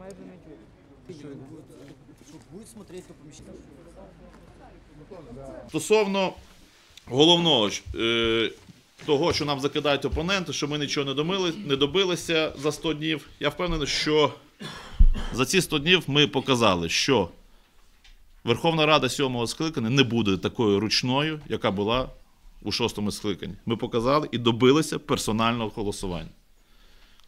майже не смотреть. Стосовно головного е, того, що нам закидають опоненти, що ми нічого не, домили, не добилися за 100 днів, я впевнений, що за ці 100 днів ми показали, що Верховна Рада сьомого скликання не буде такою ручною, яка була у шостому скликанні. Ми показали і добилися персонального голосування.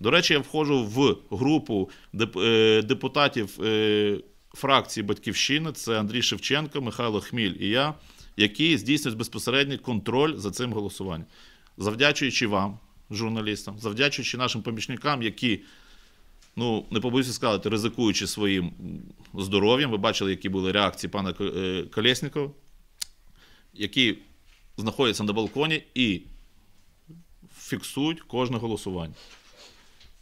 До речі, я входжу в групу е, депутатів е, фракції Батьківщина, це Андрій Шевченко, Михайло Хміль і я, які здійснюють безпосередній контроль за цим голосуванням. Завдячуючи вам, журналістам, завдячуючи нашим помічникам, які, ну, не побоюся сказати, ризикуючи своїм здоров'ям, ви бачили, які були реакції пана е, Колєснікова, які знаходяться на балконі і фіксують кожне голосування.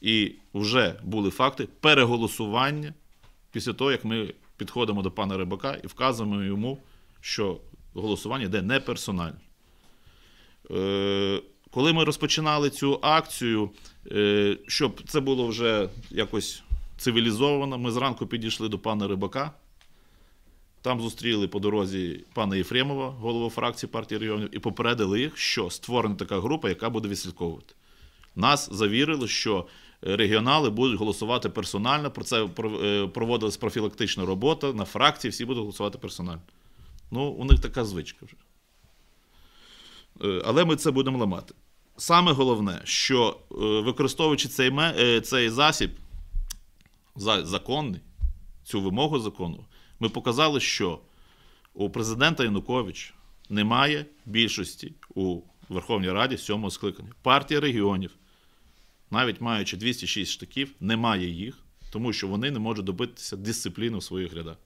І вже були факти переголосування після того, як ми підходимо до пана Рибака і вказуємо йому, що голосування йде не персонально. Е, коли ми розпочинали цю акцію, е, щоб це було вже якось цивілізовано, ми зранку підійшли до пана Рибака. Там зустріли по дорозі пана Єфремова, голову фракції партії регіонів, і попередили їх, що створена така група, яка буде відслідковувати. Нас завірили, що регіонали будуть голосувати персонально. Про це е, проводилась профілактична робота на фракції, всі будуть голосувати персонально. Ну, у них така звичка вже. Е, Але ми це будемо ламати. Саме головне, що е, використовуючи цей, цей засіб, законний, цю вимогу закону, ми показали, що у президента Януковича немає більшості у Верховній Раді сьомого скликання. Партія регіонів, навіть маючи 206 штиків, немає їх, тому що вони не можуть добитися дисципліни в своїх рядах.